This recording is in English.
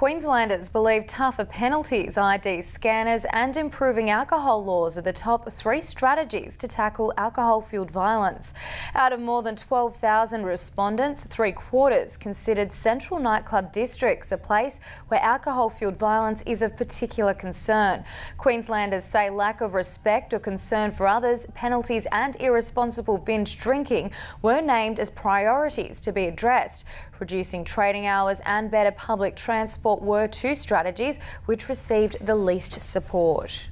Queenslanders believe tougher penalties, ID scanners and improving alcohol laws are the top three strategies to tackle alcohol-fuelled violence. Out of more than 12,000 respondents, three quarters considered central nightclub districts a place where alcohol-fuelled violence is of particular concern. Queenslanders say lack of respect or concern for others, penalties and irresponsible binge drinking were named as priorities to be addressed. Reducing trading hours and better public transport were two strategies which received the least support.